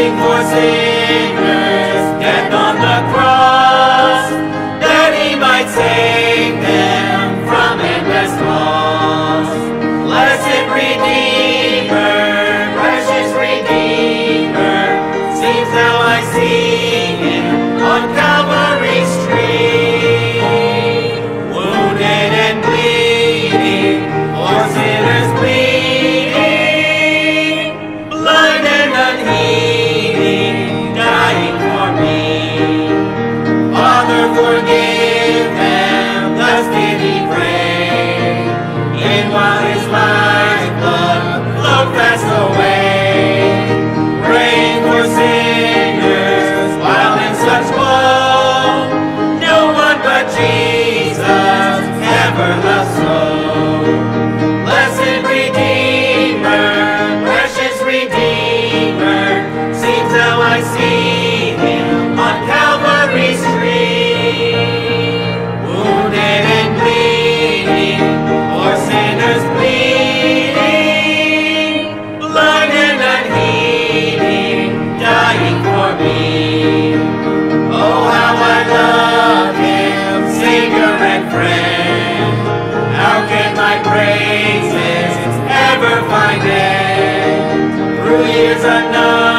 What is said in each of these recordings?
sing for. is enough.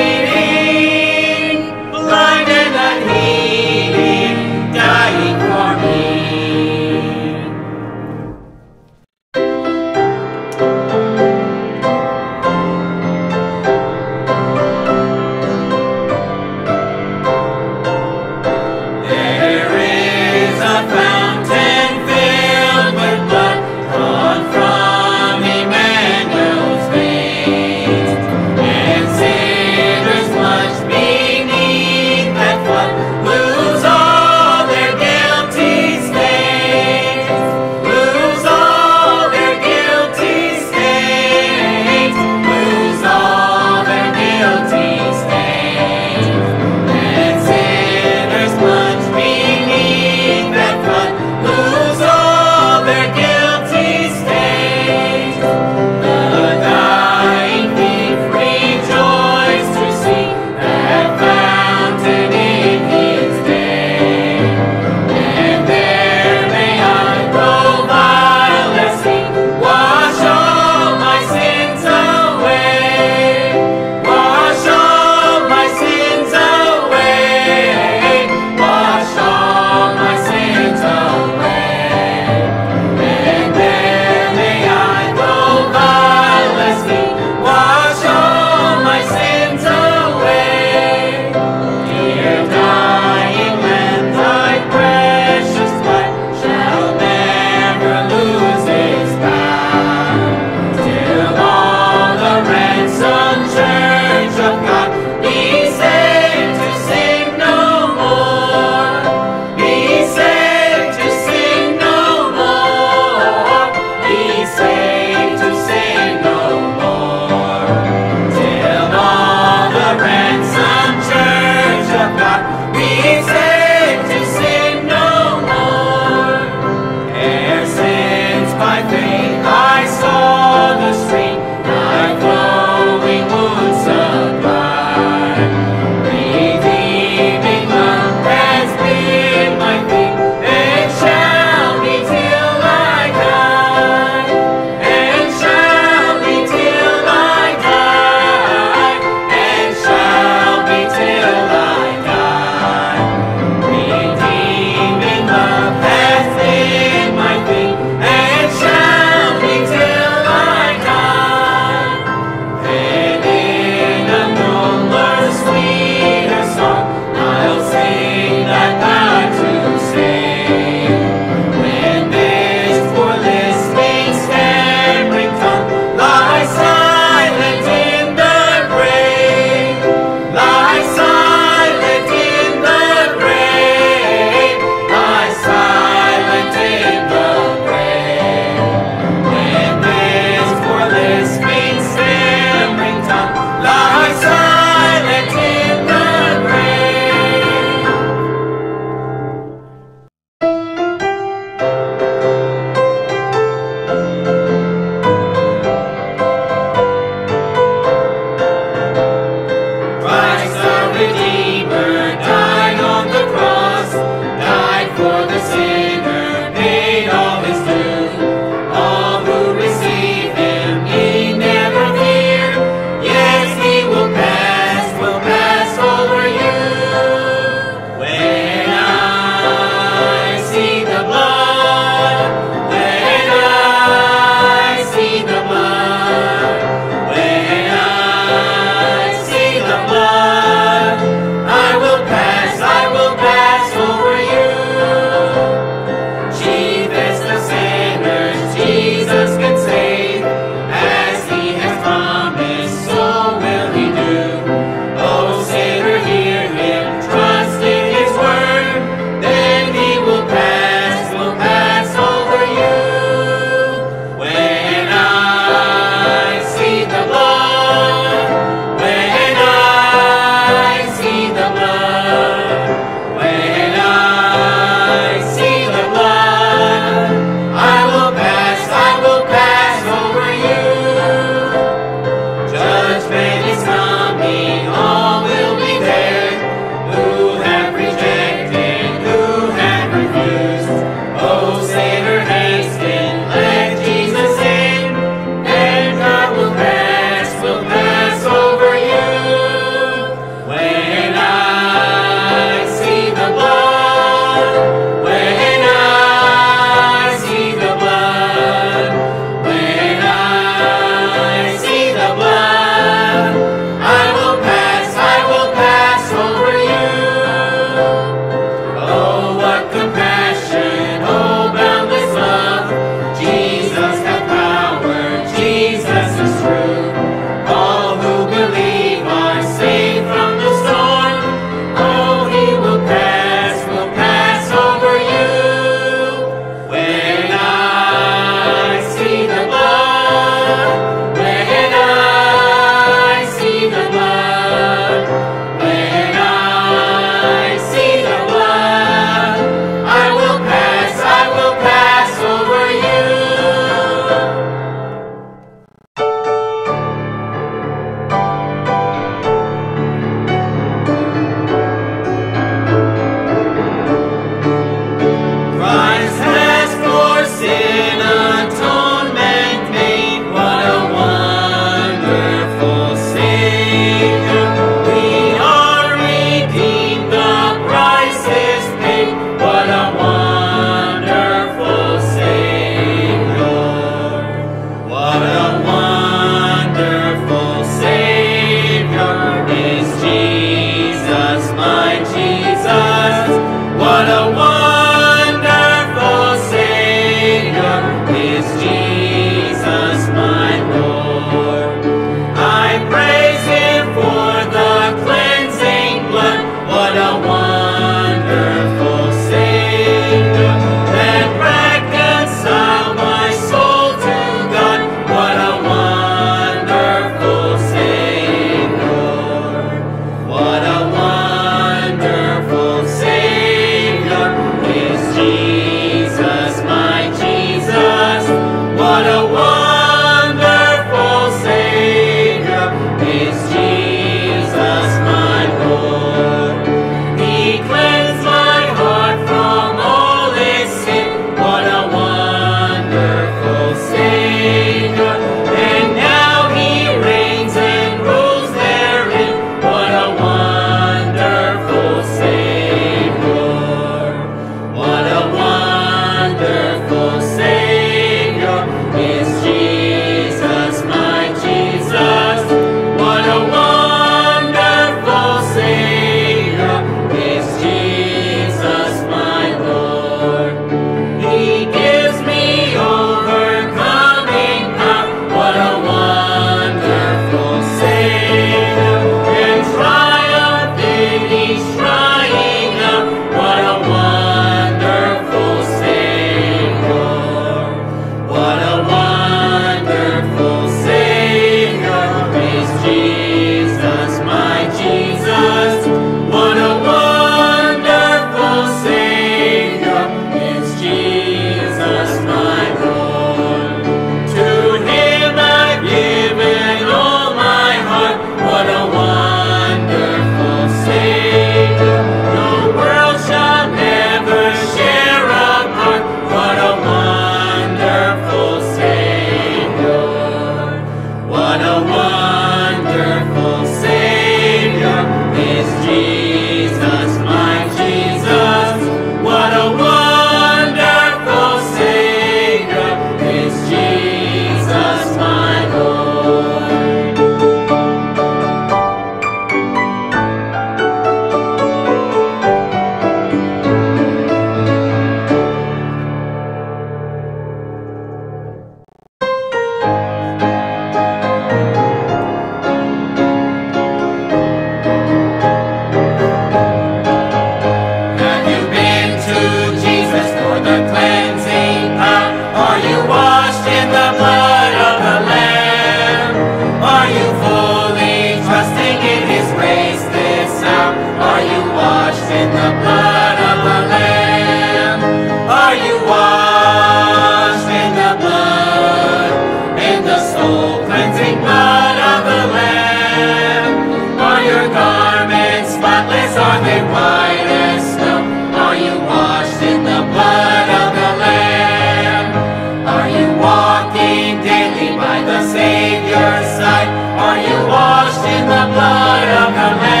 Bye,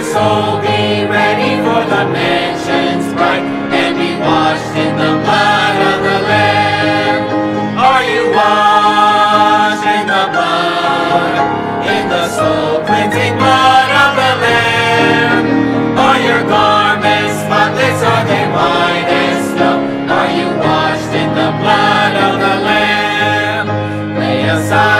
your soul be ready for the mansions bright and be washed in the blood of the Lamb. Are you washed in the blood, in the soul cleansing blood of the Lamb? Are your garments spotless? Are they white as snow? Are you washed in the blood of the Lamb? Lay aside.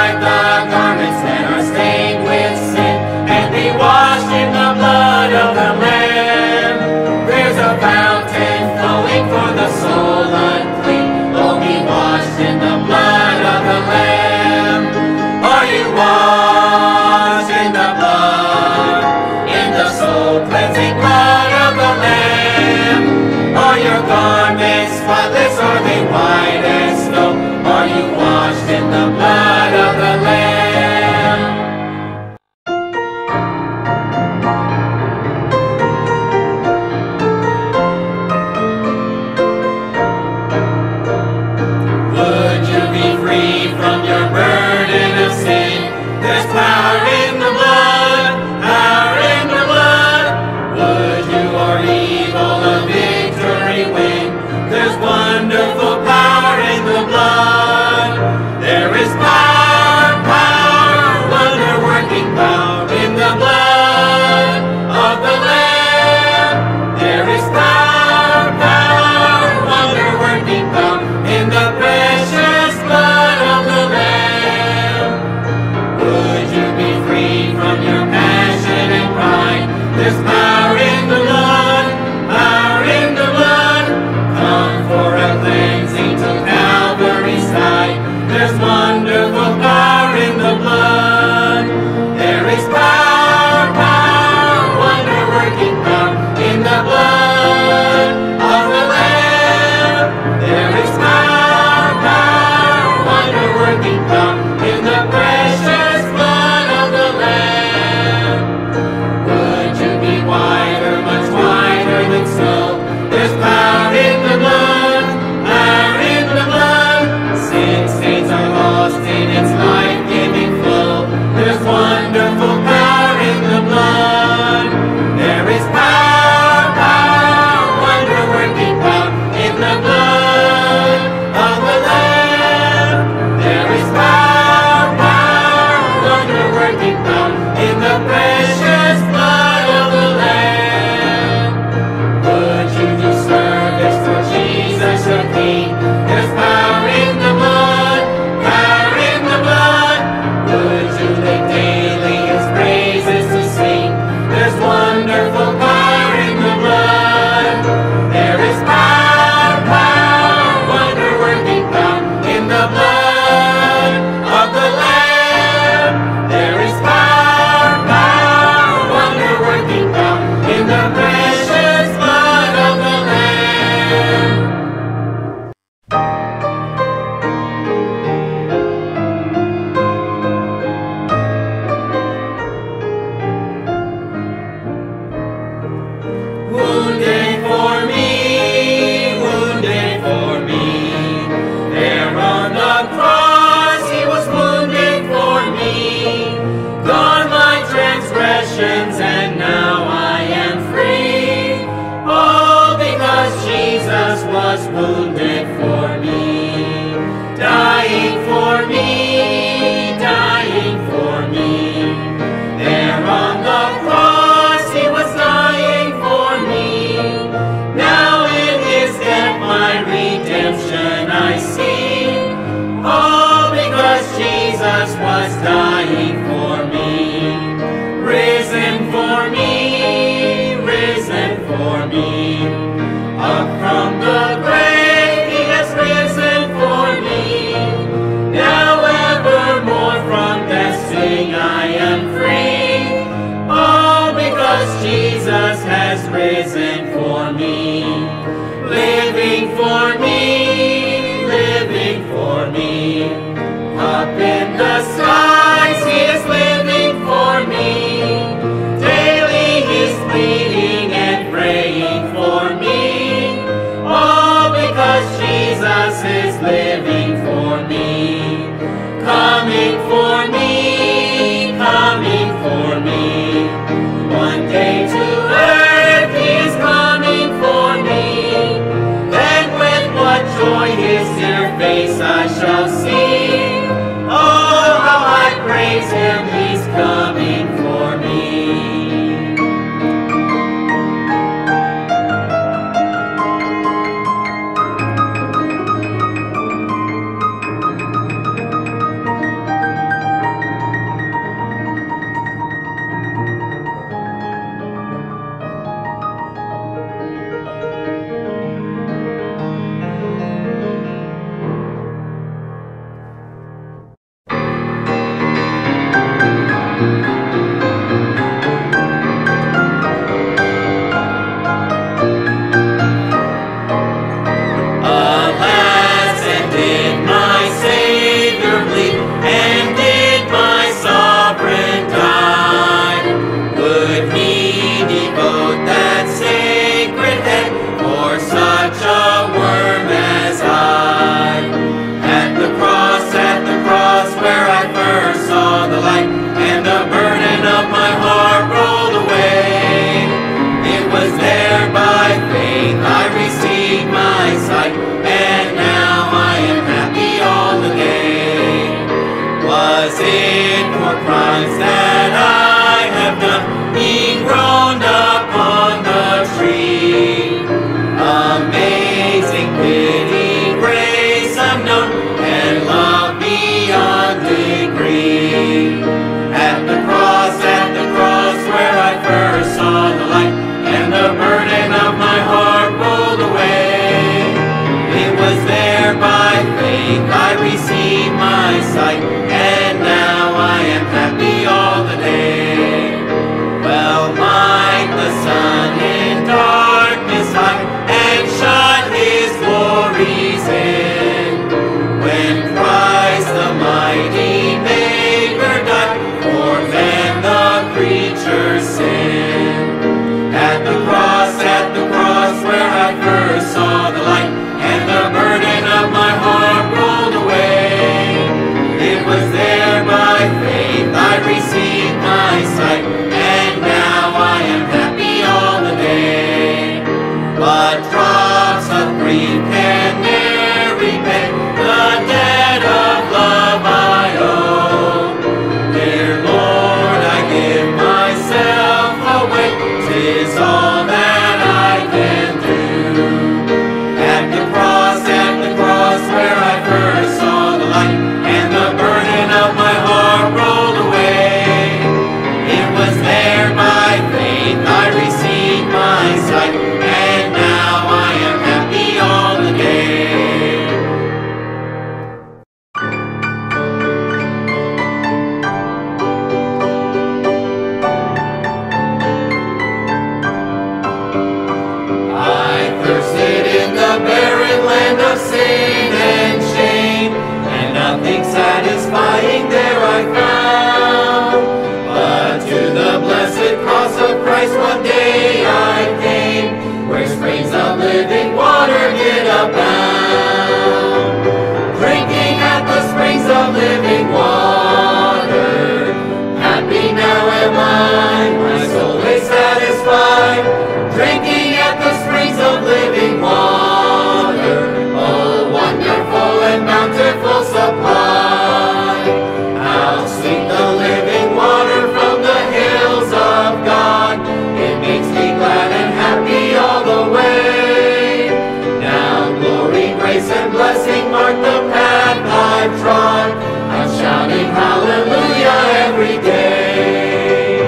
Grace and blessing mark the path I've trod. I'm shouting hallelujah every day.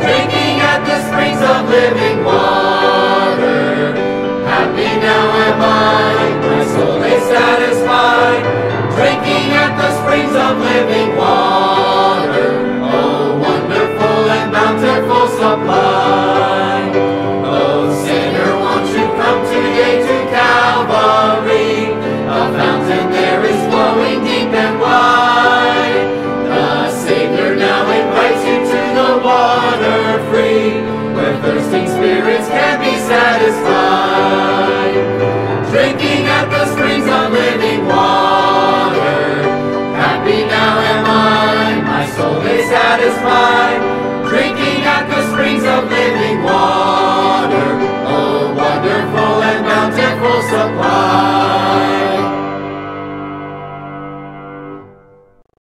Drinking at the springs of living water. Happy now am I, my soul is satisfied. Drinking at the springs of living water. climb, drinking at the springs of living water, oh wonderful and bountiful supply.